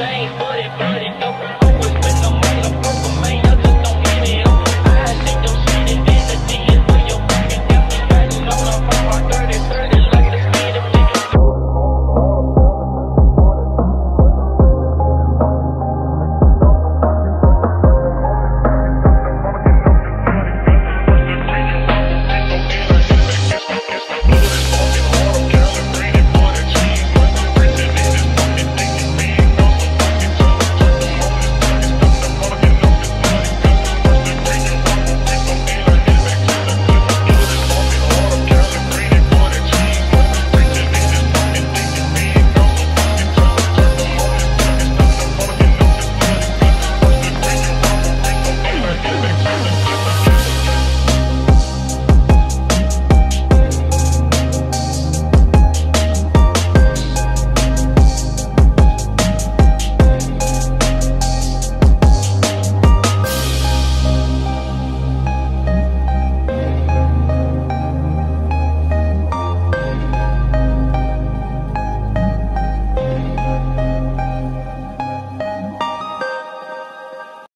same.